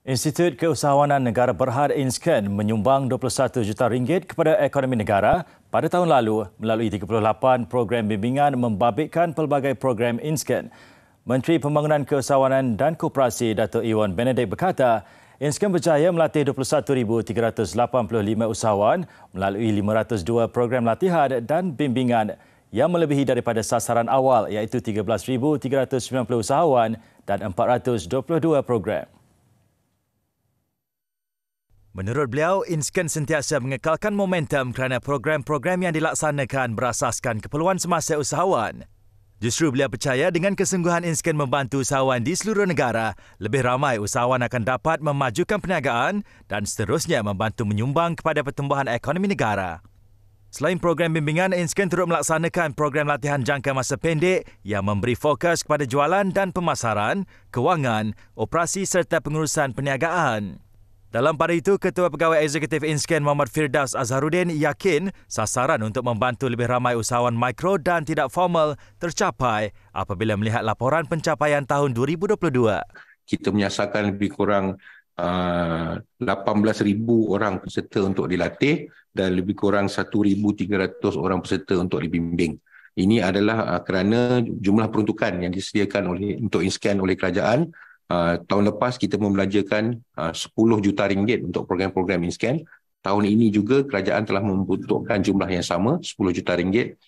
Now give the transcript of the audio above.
Institut Keusahawanan Negara Berhad Inscan menyumbang 21 juta ringgit kepada ekonomi negara pada tahun lalu melalui 38 program bimbingan membabitkan pelbagai program Inscan. Menteri Pembangunan Keusahawanan dan Koperasi Dato' Iwan Benedict berkata, Inscan berjaya melatih 21,385 usahawan melalui 502 program latihan dan bimbingan yang melebihi daripada sasaran awal iaitu 13,390 usahawan dan 422 program. Menurut beliau, Inscan sentiasa mengekalkan momentum kerana program-program yang dilaksanakan berasaskan keperluan semasa usahawan. Justru beliau percaya dengan kesungguhan Inscan membantu usahawan di seluruh negara, lebih ramai usahawan akan dapat memajukan perniagaan dan seterusnya membantu menyumbang kepada pertumbuhan ekonomi negara. Selain program bimbingan, Inscan turut melaksanakan program latihan jangka masa pendek yang memberi fokus kepada jualan dan pemasaran, kewangan, operasi serta pengurusan perniagaan. Dalam pada itu, Ketua Pegawai Eksekutif Inscan Muhammad Firdaus Azharuddin yakin sasaran untuk membantu lebih ramai usahawan mikro dan tidak formal tercapai apabila melihat laporan pencapaian tahun 2022. Kita menyasarkan lebih kurang uh, 18,000 orang peserta untuk dilatih dan lebih kurang 1,300 orang peserta untuk dibimbing. Ini adalah uh, kerana jumlah peruntukan yang disediakan oleh untuk Inscan oleh kerajaan Uh, tahun lepas kita membelanjakan uh, 10 juta ringgit untuk program-program InScan. Tahun ini juga kerajaan telah membutuhkan jumlah yang sama, 10 juta ringgit.